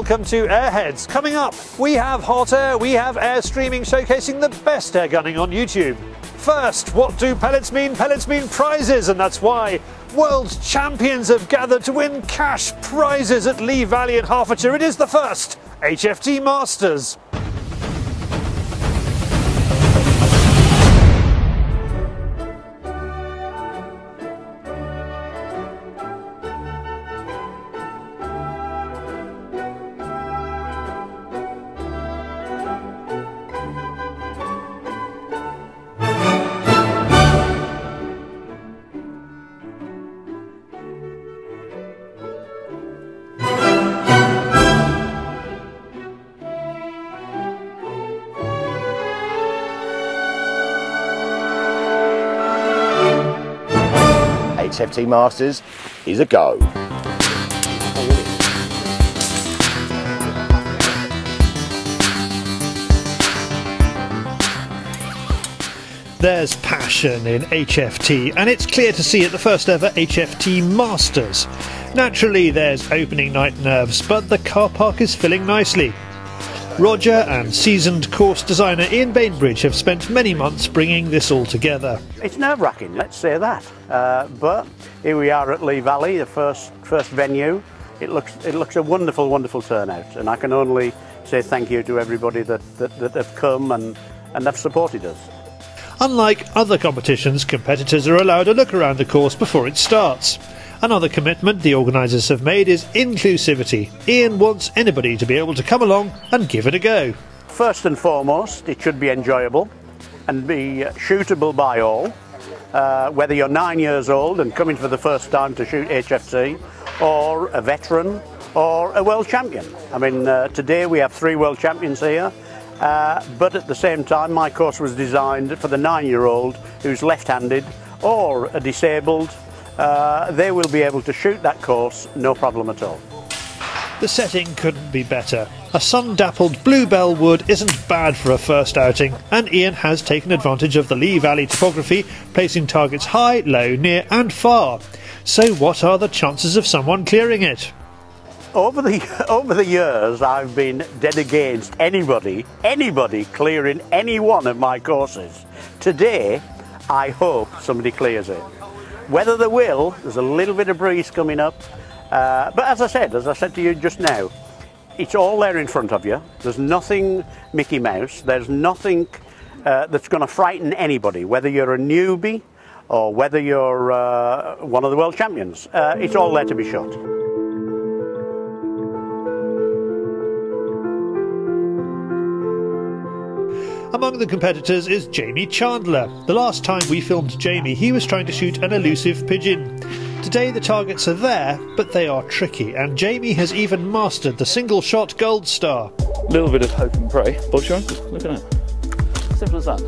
Welcome to Airheads. Coming up, we have hot air, we have air streaming showcasing the best air gunning on YouTube. First, what do pellets mean? Pellets mean prizes, and that's why world champions have gathered to win cash prizes at Lee Valley in Hertfordshire. It is the first HFT Masters. HFT Masters is a go. There's passion in HFT, and it's clear to see at the first ever HFT Masters. Naturally, there's opening night nerves, but the car park is filling nicely. Roger and seasoned course designer Ian Bainbridge have spent many months bringing this all together. It's nerve wracking, let's say that. Uh, but here we are at Lee Valley, the first, first venue. It looks, it looks a wonderful, wonderful turnout, and I can only say thank you to everybody that, that, that have come and, and have supported us. Unlike other competitions, competitors are allowed a look around the course before it starts. Another commitment the organisers have made is inclusivity. Ian wants anybody to be able to come along and give it a go. First and foremost, it should be enjoyable and be shootable by all. Uh, whether you're nine years old and coming for the first time to shoot HFT, or a veteran, or a world champion. I mean, uh, today we have three world champions here. Uh, but at the same time, my course was designed for the nine-year-old who's left-handed or a disabled. Uh, they will be able to shoot that course, no problem at all. The setting couldn't be better. A sun-dappled bluebell wood isn't bad for a first outing, and Ian has taken advantage of the Lee Valley topography, placing targets high, low, near and far. So what are the chances of someone clearing it? Over the over the years, I've been dead against anybody, anybody clearing any one of my courses. Today, I hope somebody clears it. Whether there will, there's a little bit of breeze coming up. Uh, but as I said, as I said to you just now, it's all there in front of you. There's nothing Mickey Mouse. There's nothing uh, that's going to frighten anybody, whether you're a newbie or whether you're uh, one of the world champions. Uh, it's all there to be shot. Among the competitors is Jamie Chandler. The last time we filmed Jamie, he was trying to shoot an elusive pigeon. Today the targets are there, but they are tricky, and Jamie has even mastered the single shot gold star. A little bit of hope and pray. Bob Sharon, look at that. Simple as that.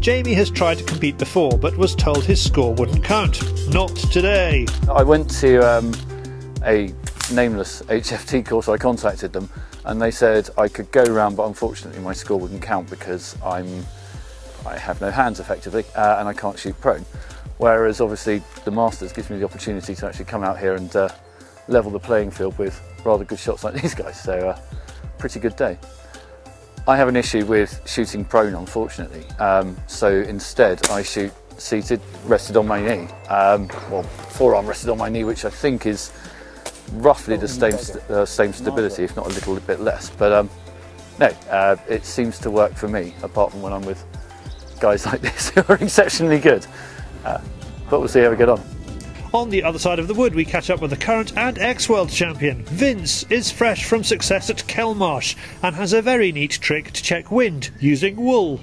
Jamie has tried to compete before, but was told his score wouldn't count. Not today. I went to um, a nameless HFT course, I contacted them and they said I could go around, but unfortunately my score wouldn't count because I'm I have no hands effectively uh, and I can't shoot prone. Whereas obviously the Masters gives me the opportunity to actually come out here and uh, level the playing field with rather good shots like these guys. So uh, pretty good day. I have an issue with shooting prone, unfortunately. Um, so instead, I shoot seated, rested on my knee. Um, well, forearm rested on my knee, which I think is roughly the same uh, same stability, if not a little bit less. But um, no, uh, it seems to work for me, apart from when I'm with guys like this who are exceptionally good. Uh, but we'll see how we get on. On the other side of the wood, we catch up with the current and ex world champion. Vince is fresh from success at Kelmarsh and has a very neat trick to check wind using wool.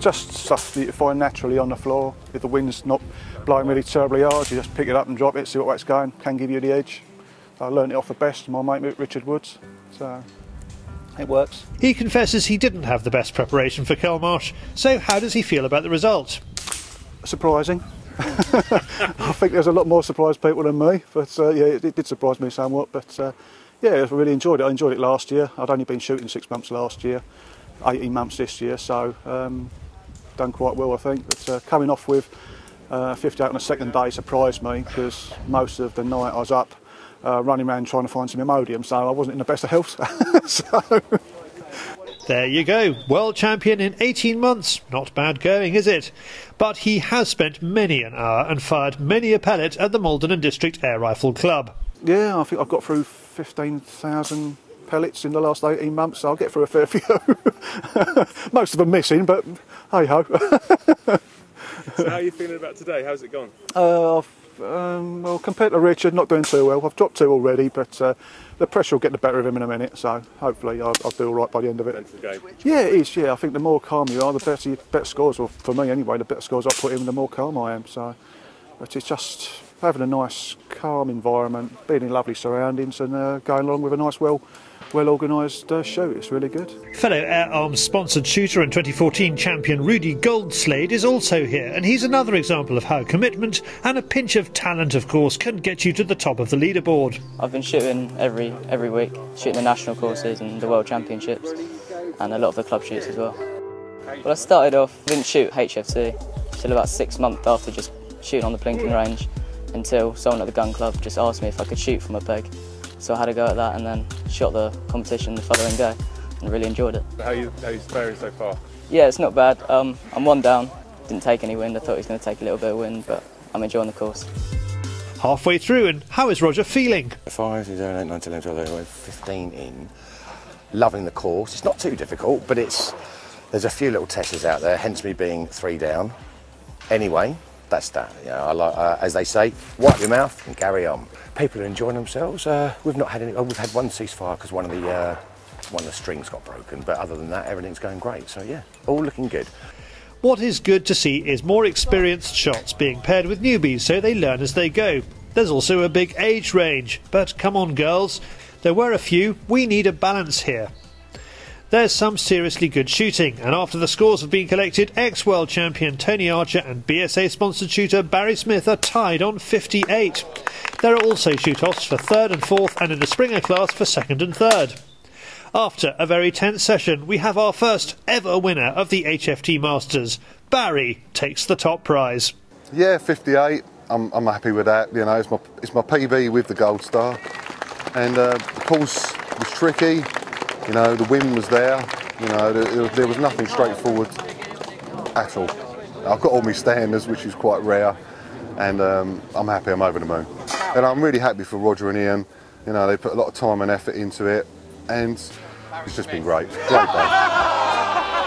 Just stuff that you find naturally on the floor. If the wind's not blowing really terribly hard, you just pick it up and drop it, see what way it's going, can give you the edge. I learned it off the best, my mate Richard Woods, so it works. He confesses he didn't have the best preparation for Kelmarsh, so how does he feel about the result? Surprising. I think there's a lot more surprised people than me, but uh, yeah, it, it, did surprise me somewhat. But uh, yeah, I really enjoyed it. I enjoyed it last year. I'd only been shooting six months last year, 18 months this year, so um, done quite well, I think. But uh, coming off with uh, 58 on the second day surprised me because most of the night I was up uh, running around trying to find some Imodium, so I wasn't in the best of health. so. There you go, world champion in 18 months. Not bad going, is it? But he has spent many an hour and fired many a pellet at the Malden and District Air Rifle Club. Yeah, I think I've got through 15,000 pellets in the last 18 months, so I'll get through a fair few. Most of them missing, but hey ho. so how are you feeling about today? How's it gone? Uh, um, well, compared to Richard, not doing too well. I've dropped two already, but uh, the pressure will get the better of him in a minute. So hopefully, I'll, I'll do all right by the end of it. Yeah, it is. Yeah, I think the more calm you are, the better, better scores. Well, for me anyway, the better scores I put in, the more calm I am. So, but it's just having a nice, calm environment, being in lovely surroundings, and uh, going along with a nice, well well organised uh, show. It's really good. Fellow Air Arms sponsored shooter and 2014 champion Rudy Goldslade is also here, and he's another example of how commitment and a pinch of talent, of course, can get you to the top of the leaderboard. I've been shooting every every week, shooting the national courses and the world championships, and a lot of the club shoots as well. Well, I started off didn't shoot HFT till about six months after just shooting on the plinking range, until someone at the gun club just asked me if I could shoot from a peg. So I had a go at that and then shot the competition the following day and really enjoyed it. How are you, how are you faring so far? Yeah, it's not bad. Um, I'm one down, didn't take any wind. I thought he was going to take a little bit of wind, but I'm enjoying the course. Halfway through, and how is Roger feeling? 5, 6, 7, 8, 9, 10, 11, 12, 13, 15 in. Loving the course. It's not too difficult, but it's there's a few little testers out there, hence me being three down. Anyway, that's that. You know, like, uh, as they say, wipe your mouth and carry on. People are enjoying themselves. Uh, we've not had any. Oh, we've had one ceasefire because one of the uh, one of the strings got broken, but other than that, everything's going great. So yeah, all looking good. What is good to see is more experienced shots being paired with newbies so they learn as they go. There's also a big age range, but come on, girls. There were a few. We need a balance here. There's some seriously good shooting, and after the scores have been collected, ex world champion Tony Archer and BSA sponsored shooter Barry Smith are tied on 58. There are also shoot offs for third and fourth, and in the Springer class for second and third. After a very tense session, we have our first ever winner of the HFT Masters. Barry takes the top prize. Yeah, 58. I'm, I'm happy with that. You know, it's my it's my PB with the gold star, and uh, the course was tricky. You know, the wind was there. You know, there, was nothing straightforward at all. I've got all my standards, which is quite rare, and um, I'm happy. I'm over the moon, and I'm really happy for Roger and Ian. You know, they put a lot of time and effort into it, and it's just been great. Great day.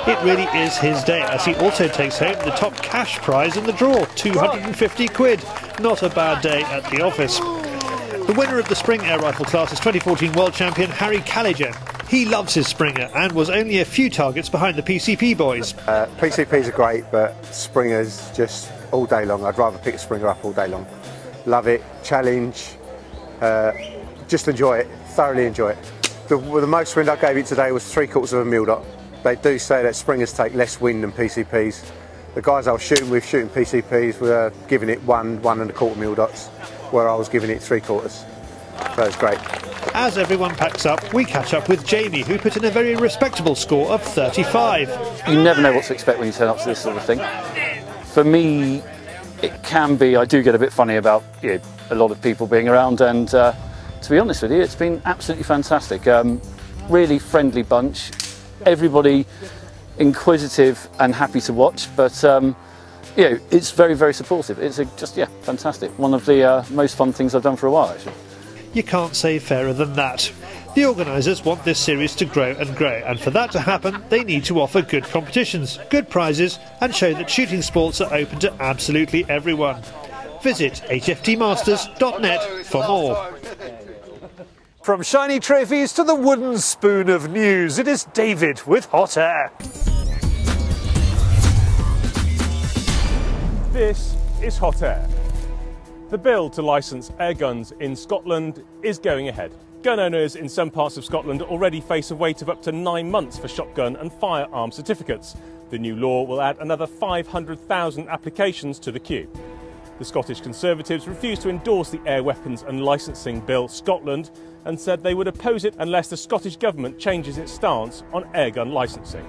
It really is his day as he also takes home the top cash prize in the draw 250 quid. Not a bad day at the office. The winner of the Spring Air Rifle class is 2014 World Champion Harry Callaghan. He loves his Springer and was only a few targets behind the PCP boys. Uh, PCPs are great, but Springers just all day long. I'd rather pick a Springer up all day long. Love it, challenge, uh, just enjoy it, thoroughly enjoy it. The, the most wind I gave it today was three quarters of a mil dot. They do say that Springers take less wind than PCPs. The guys I was shooting with, shooting PCPs, were giving it one, one and a quarter mil dots, where I was giving it three quarters. So it's great. As everyone packs up, we catch up with Jamie, who put in a very respectable score of 35. You never know what to expect when you turn up to this sort of thing. For me, it can be, I do get a bit funny about you know, a lot of people being around, and uh, to be honest with you, it's been absolutely fantastic. Um, really friendly bunch, everybody inquisitive and happy to watch, but um, you know, it's very, very supportive. It's a, just, yeah, fantastic. One of the uh, most fun things I've done for a while, actually. You can't say fairer than that. The organisers want this series to grow and grow, and for that to happen, they need to offer good competitions, good prizes, and show that shooting sports are open to absolutely everyone. Visit hftmasters.net for more. From shiny trophies to the wooden spoon of news, it is David with hot air. This is hot air. The bill to licence air guns in Scotland is going ahead. Gun owners in some parts of Scotland already face a wait of up to nine months for shotgun and firearm certificates. The new law will add another 500,000 applications to the queue. The Scottish Conservatives refused to endorse the Air Weapons and Licensing Bill Scotland and said they would oppose it unless the Scottish Government changes its stance on airgun licensing.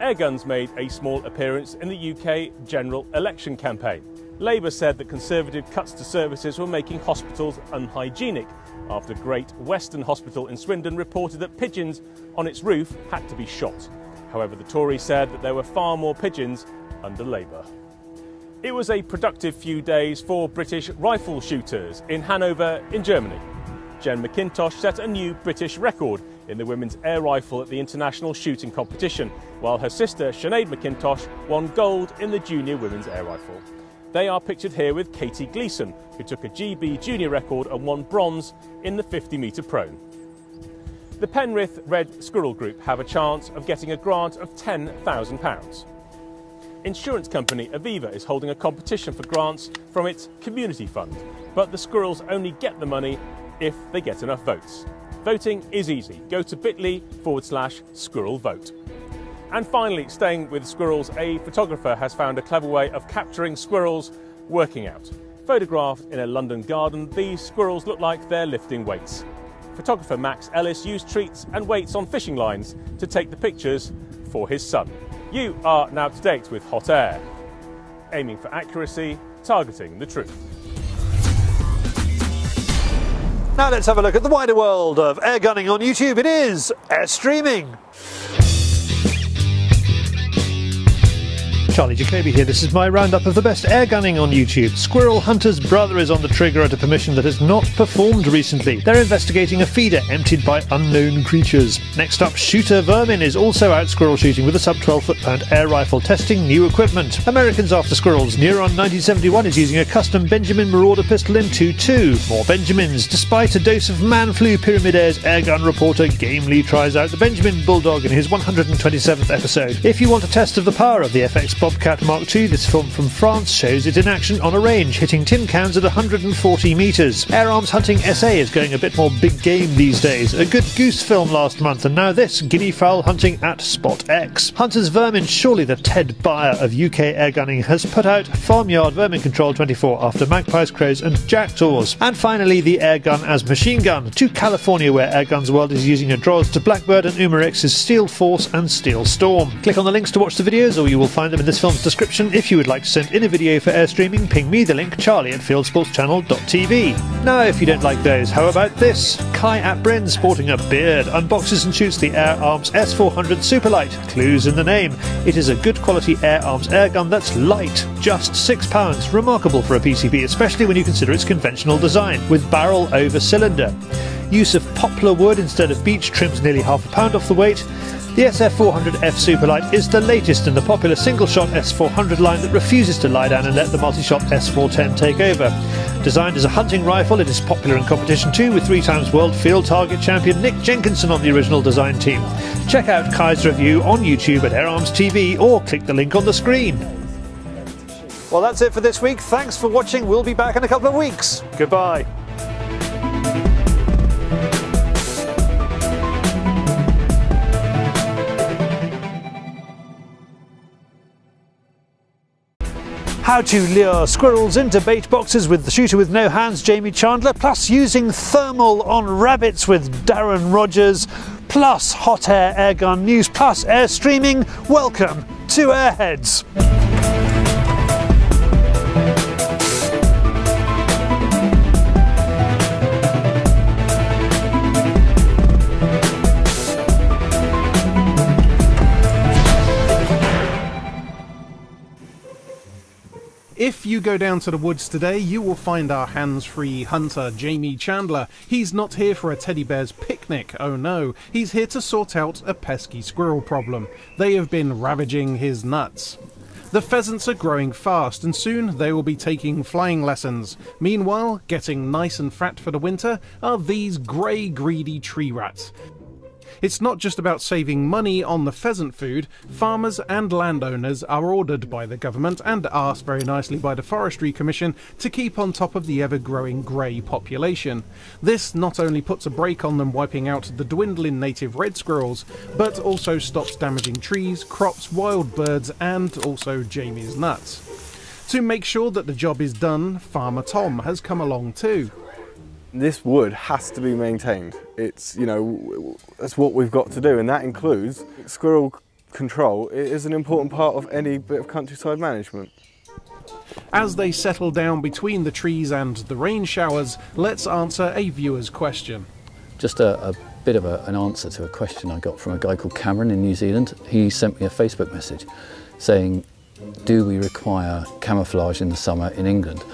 Airguns made a small appearance in the UK general election campaign. Labour said that Conservative cuts to services were making hospitals unhygienic after Great Western Hospital in Swindon reported that pigeons on its roof had to be shot. However, the Tories said that there were far more pigeons under Labour. It was a productive few days for British rifle shooters in Hanover, in Germany. Jen McIntosh set a new British record in the women's air rifle at the international shooting competition, while her sister Sinead McIntosh won gold in the junior women's air rifle. They are pictured here with Katie Gleeson, who took a GB junior record and won bronze in the 50 metre prone. The Penrith Red Squirrel Group have a chance of getting a grant of £10,000. Insurance company Aviva is holding a competition for grants from its community fund, but the squirrels only get the money if they get enough votes. Voting is easy. Go to bit.ly forward slash squirrel vote. And finally, staying with squirrels, a photographer has found a clever way of capturing squirrels working out. Photographed in a London garden, these squirrels look like they're lifting weights. Photographer Max Ellis used treats and weights on fishing lines to take the pictures for his son. You are now to date with Hot Air, aiming for accuracy, targeting the truth. Now let's have a look at the wider world of air gunning on YouTube. It is air streaming. Charlie Jacoby here. This is my roundup of the best air gunning on YouTube. Squirrel Hunter's brother is on the trigger at a permission that has not performed recently. They're investigating a feeder emptied by unknown creatures. Next up, Shooter Vermin is also out squirrel shooting with a sub 12 foot pound air rifle, testing new equipment. Americans After Squirrels, Neuron 1971 is using a custom Benjamin Marauder pistol in 2.2. More Benjamins. Despite a dose of man flu, Pyramyd Air's airgun reporter gamely tries out the Benjamin Bulldog in his 127th episode. If you want a test of the power of the FX Bobcat Mark II, this film from France shows it in action on a range, hitting tin cans at 140 metres. Air Arms Hunting SA is going a bit more big game these days. A good goose film last month, and now this guinea fowl hunting at Spot X. Hunter's Vermin, surely the Ted Bayer of UK airgunning, has put out Farmyard Vermin Control 24 after magpies, crows, and jackdaws. And finally, the airgun as machine gun to California, where Airguns World is using a draws to Blackbird and Umarex's Steel Force and Steel Storm. Click on the links to watch the videos, or you will find them in this film's description. If you would like to send in a video for air streaming, ping me the link, charlie at fieldsportschannel.tv. Now, if you don't like those, how about this? Kai at Bryn, sporting a beard, unboxes and shoots the Air Arms S400 Superlight. Clues in the name. It is a good quality Air Arms airgun that's light, just £6. Remarkable for a PCP, especially when you consider its conventional design, with barrel over cylinder. Use of poplar wood instead of beech trims nearly half a pound off the weight. The SF400F Superlight is the latest in the popular single-shot S400 line that refuses to lie down and let the multi-shot S410 take over. Designed as a hunting rifle, it is popular in competition too, with three times world field target champion Nick Jenkinson on the original design team. Check out Kai's review on YouTube at Air Arms TV or click the link on the screen. Well, that's it for this week. Thanks for watching. We'll be back in a couple of weeks. Goodbye. How to lure squirrels into bait boxes with the shooter with no hands, Jamie Chandler, plus using thermal on rabbits with Darren Rogers, plus hot air airgun news, plus air streaming. Welcome to Airheads. If you go down to the woods today, you will find our hands-free hunter, Jamie Chandler. He's not here for a teddy bear's picnic, oh no. He's here to sort out a pesky squirrel problem. They have been ravaging his nuts. The pheasants are growing fast, and soon they will be taking flying lessons. Meanwhile, getting nice and fat for the winter are these grey, greedy tree rats. It's not just about saving money on the pheasant food, farmers and landowners are ordered by the government and asked very nicely by the Forestry Commission to keep on top of the ever growing grey population. This not only puts a brake on them wiping out the dwindling native red squirrels, but also stops damaging trees, crops, wild birds, and also Jamie's nuts. To make sure that the job is done, Farmer Tom has come along too. This wood has to be maintained. It's, you know, that's what we've got to do, and that includes squirrel control. It is an important part of any bit of countryside management. As they settle down between the trees and the rain showers, let's answer a viewer's question. Just a, a bit of a, an answer to a question I got from a guy called Cameron in New Zealand. He sent me a Facebook message saying, do we require camouflage in the summer in England?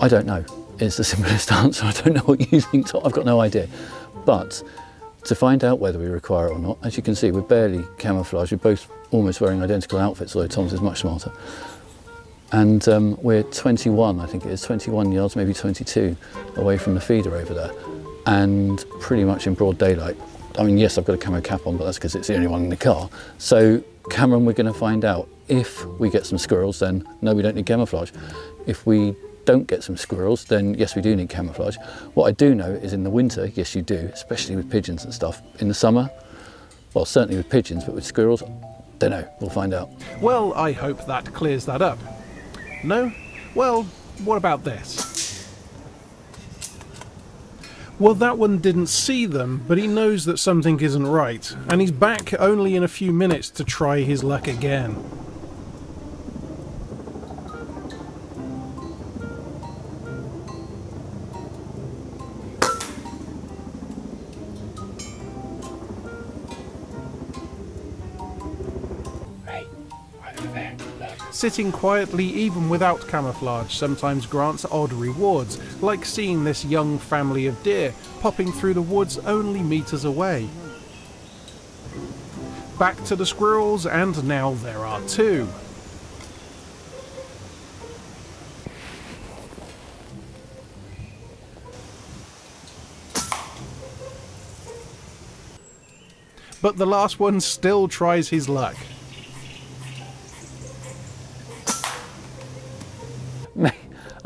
I don't know. It's the simplest answer. I don't know what you think. I've got no idea. But to find out whether we require it or not, as you can see, we're barely camouflaged. We're both almost wearing identical outfits, although Tom's is much smarter. And um, we're 21, I think it is, 21 yards, maybe 22, away from the feeder over there, and pretty much in broad daylight. I mean, yes, I've got a camo cap on, but that's because it's the only one in the car. So, Cameron, we're going to find out if we get some squirrels, then no, we don't need camouflage. If we don't get some squirrels, then yes, we do need camouflage. What I do know is in the winter, yes, you do, especially with pigeons and stuff. In the summer, well, certainly with pigeons, but with squirrels, don't know. We'll find out. Well, I hope that clears that up. No? Well, what about this? Well, that one didn't see them, but he knows that something isn't right, and he's back only in a few minutes to try his luck again. Sitting quietly even without camouflage sometimes grants odd rewards, like seeing this young family of deer popping through the woods only metres away. Back to the squirrels, and now there are two. But the last one still tries his luck.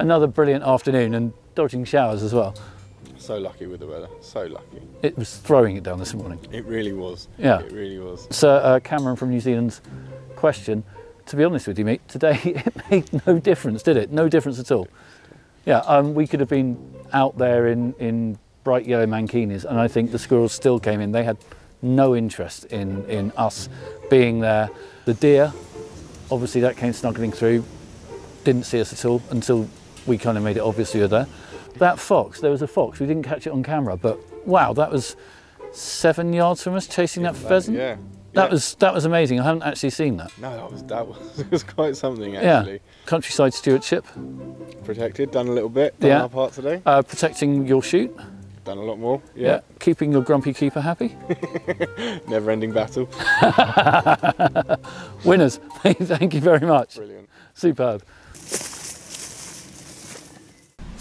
Another brilliant afternoon and dodging showers as well. So lucky with the weather, so lucky. It was throwing it down this morning. It really was. Yeah. It really was. So uh, Cameron from New Zealand's question, to be honest with you, mate, today it made no difference, did it? No difference at all. Yeah, um, we could have been out there in, in bright yellow mankinis and I think the squirrels still came in. They had no interest in, in us being there. The deer, obviously that came snuggling through, didn't see us at all until we kind of made it obvious we were there. That fox, there was a fox, we didn't catch it on camera, but wow, that was seven yards from us chasing that pheasant. Yeah. That yeah. was that was amazing. I haven't actually seen that. No, that was that was, it was quite something actually. Yeah. Countryside stewardship. Protected, done a little bit, done yeah. our part today. Uh, protecting your shoot. Done a lot more. Yeah. Yeah. Keeping your grumpy keeper happy. Never ending battle. Winners. Thank you very much. Brilliant. Superb.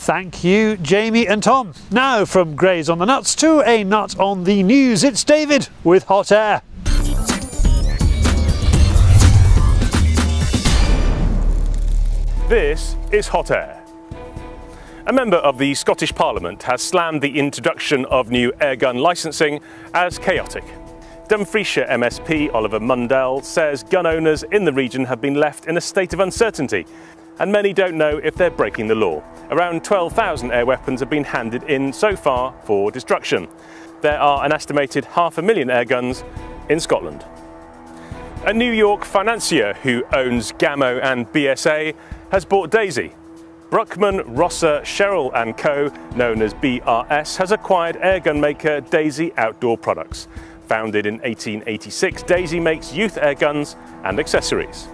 Thank you, Jamie and Tom. Now, from Grays on the Nuts to a nut on the news, it's David with Hot Air. This is Hot Air. A member of the Scottish Parliament has slammed the introduction of new airgun licensing as chaotic. Dumfriesshire MSP Oliver Mundell says gun owners in the region have been left in a state of uncertainty and many don't know if they're breaking the law. Around 12,000 air weapons have been handed in so far for destruction. There are an estimated half a million air guns in Scotland. A New York financier who owns Gamo and BSA has bought Daisy. Bruckmann, Rosser, Sherrill and Co., known as BRS, has acquired airgun maker Daisy Outdoor Products. Founded in 1886, Daisy makes youth airguns and accessories.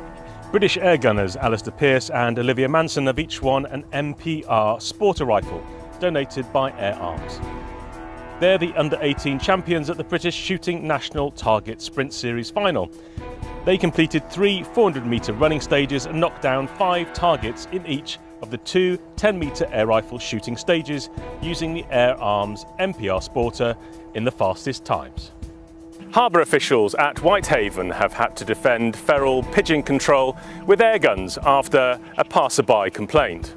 British air gunners Alistair Pearce and Olivia Manson have each won an MPR Sporter rifle, donated by Air Arms. They're the under 18 champions at the British Shooting National Target Sprint Series final. They completed three 400 metre running stages and knocked down five targets in each of the two 10 metre air rifle shooting stages using the Air Arms MPR Sporter in the fastest times. Harbour officials at Whitehaven have had to defend feral pigeon control with air guns after a passerby complained.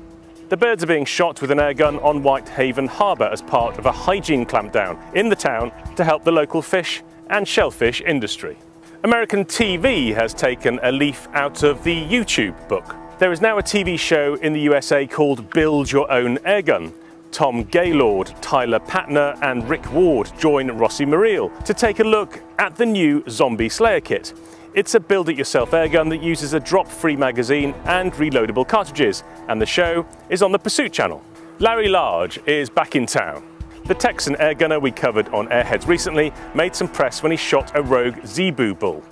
The birds are being shot with an airgun on Whitehaven Harbour as part of a hygiene clampdown in the town to help the local fish and shellfish industry. American TV has taken a leaf out of the YouTube book. There is now a TV show in the USA called Build Your Own Airgun. Tom Gaylord, Tyler Patner and Rick Ward join Rossi Morreale to take a look at the new Zombie Slayer kit. It's a build-it-yourself airgun that uses a drop-free magazine and reloadable cartridges, and the show is on the Pursuit channel. Larry Large is back in town. The Texan airgunner we covered on Airheads recently made some press when he shot a rogue zebu bull.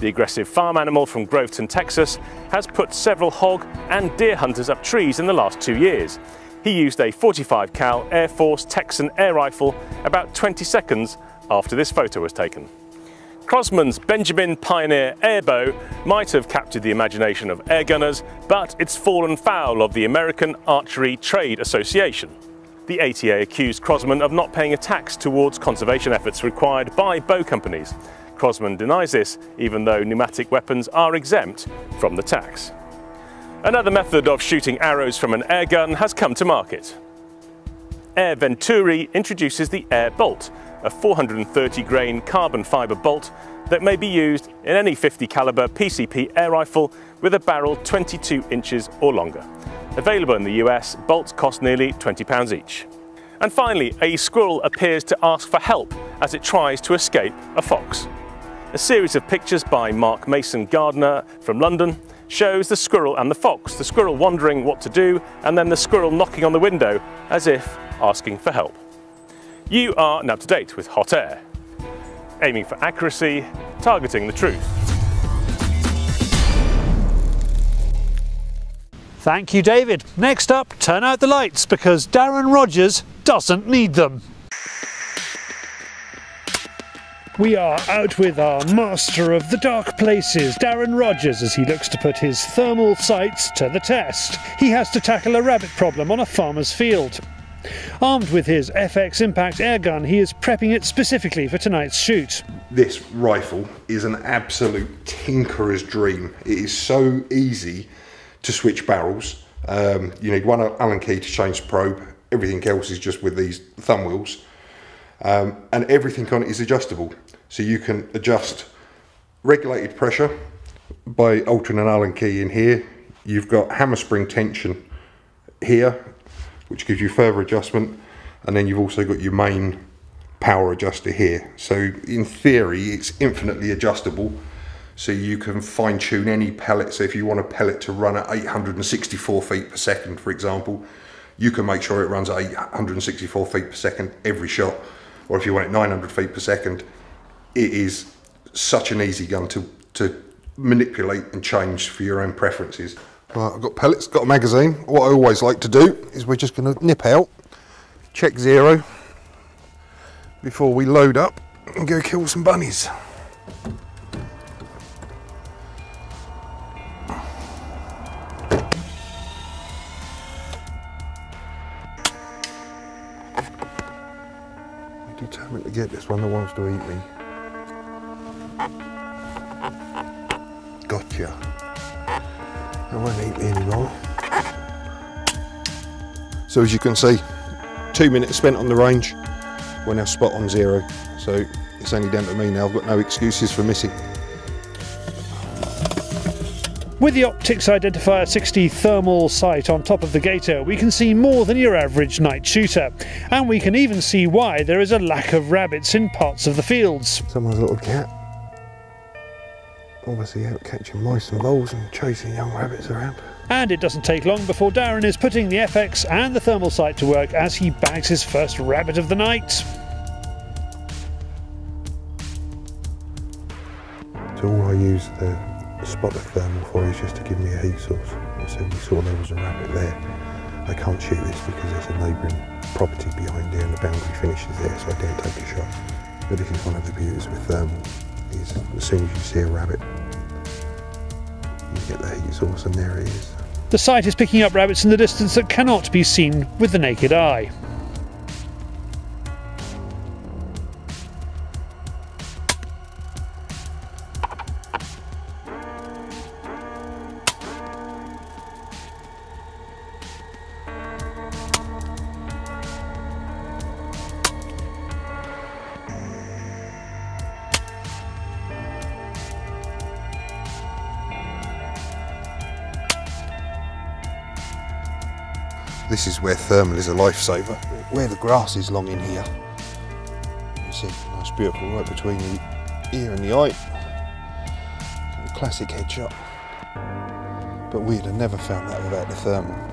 The aggressive farm animal from Groveton, Texas, has put several hog and deer hunters up trees in the last two years. He used a 45 cal Air Force Texan air rifle about 20 seconds after this photo was taken. Crosman's Benjamin Pioneer airbow might have captured the imagination of airgunners, but it's fallen foul of the American Archery Trade Association. The ATA accused Crosman of not paying a tax towards conservation efforts required by bow companies. Crosman denies this, even though pneumatic weapons are exempt from the tax. Another method of shooting arrows from an airgun has come to market. Air Venturi introduces the Air Bolt, a 430 grain carbon fibre bolt that may be used in any 50 caliber PCP air rifle with a barrel 22 inches or longer. Available in the US, bolts cost nearly £20 each. And finally, a squirrel appears to ask for help as it tries to escape a fox. A series of pictures by Mark Mason Gardner from London shows the squirrel and the fox, the squirrel wondering what to do, and then the squirrel knocking on the window as if asking for help. You are now to date with Hot Air, aiming for accuracy, targeting the truth. Thank you, David. Next up, turn out the lights because Darren Rogers doesn't need them. We are out with our master of the dark places, Darren Rogers, as he looks to put his thermal sights to the test. He has to tackle a rabbit problem on a farmer's field. Armed with his FX Impact airgun, he is prepping it specifically for tonight's shoot. This rifle is an absolute tinkerer's dream. It is so easy to switch barrels. Um, you need one Allen key to change the probe. Everything else is just with these thumb wheels. Um, and everything on it is adjustable. So you can adjust regulated pressure by altering an Allen key in here. You've got hammer spring tension here, which gives you further adjustment. And then you've also got your main power adjuster here. So in theory, it's infinitely adjustable. So you can fine tune any pellet. So if you want a pellet to run at 864 feet per second, for example, you can make sure it runs at 864 feet per second every shot or if you want it 900 feet per second, it is such an easy gun to, to manipulate and change for your own preferences. Right, I've got pellets, got a magazine. What I always like to do is we're just going to nip out, check zero before we load up and go kill some bunnies. Determined to get this one that wants to eat me. Gotcha. It won't eat me anymore. So as you can see, two minutes spent on the range. We're now spot on zero. So it's only down to me now. I've got no excuses for missing. With the Optics Identifier 60 thermal sight on top of the Gator, we can see more than your average night shooter, and we can even see why there is a lack of rabbits in parts of the fields. Someone's little cat, obviously out catching mice and voles and chasing young rabbits around. And it doesn't take long before Darren is putting the FX and the thermal sight to work as he bags his first rabbit of the night. So all I use the spot the thermal for is just to give me a heat source. So we saw there was a rabbit there. I can't shoot this because there's a neighbouring property behind here and the boundary finishes there, so I dare take a shot. But this is one of the beauties with thermal, is as soon as you see a rabbit, you get the heat source and there it is. The sight is picking up rabbits in the distance that cannot be seen with the naked eye. This is where thermal is a lifesaver. Where the grass is long in here. You see, nice beautiful right between the ear and the eye. classic headshot. But we'd have never found that without the thermal.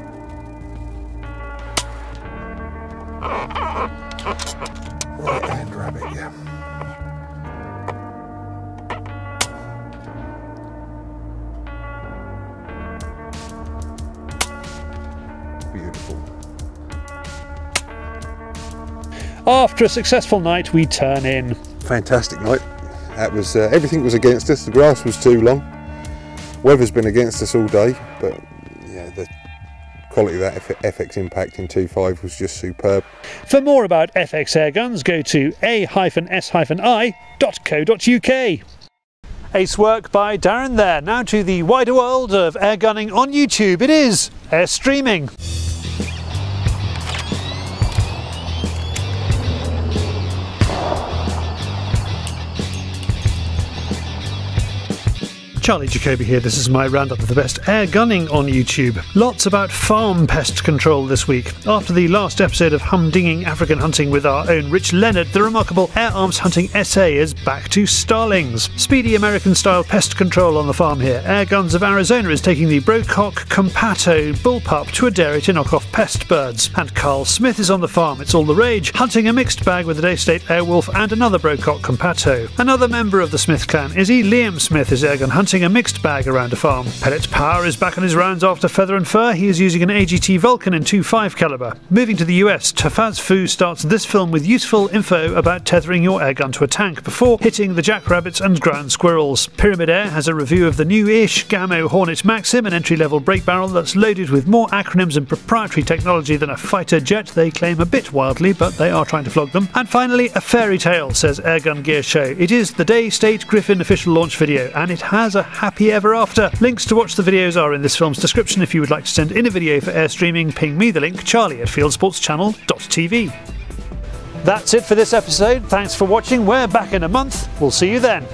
After a successful night, we turn in. Fantastic night. That was uh, everything was against us. The grass was too long. Weather's been against us all day, but yeah, the quality of that FX Impact in 2.5 was just superb. For more about FX airguns, go to a-s-i.co.uk. Ace work by Darren there. Now to the wider world of air gunning on YouTube. It is air streaming. Charlie Jacoby here. This is my roundup of the best air gunning on YouTube. Lots about farm pest control this week. After the last episode of humdinging African hunting with our own Rich Leonard, the remarkable Air Arms Hunting essay is back to starlings. Speedy American style pest control on the farm here. Air Guns of Arizona is taking the Brocock Compatto bullpup to a dairy to knock off pest birds. And Carl Smith is on the farm. It's all the rage, hunting a mixed bag with a Daystate Airwolf and another Brocock Compatto. Another member of the Smith clan, Izzy Liam Smith, is airgun hunting a mixed bag around a farm. Pellet's Power is back on his rounds after Feather and Fur. He is using an AGT Vulcan in 2.5 caliber. Moving to the US, Tafaz Fu starts this film with useful info about tethering your airgun to a tank before hitting the jackrabbits and ground squirrels. Pyramyd Air has a review of the new-ish Gamo Hornet Maxxim, an entry-level break barrel that's loaded with more acronyms and proprietary technology than a fighter jet. They claim a bit wildly, but they are trying to flog them. And finally, a fairy tale, says Airgun Gear Show. It is the Daystate Griffon official launch video, and it has a happy ever after. Links to watch the videos are in this film's description. If you would like to send in a video for air streaming, ping me the link, charlie at fieldsportschannel.tv. That's it for this episode. Thanks for watching. We're back in a month. We'll see you then.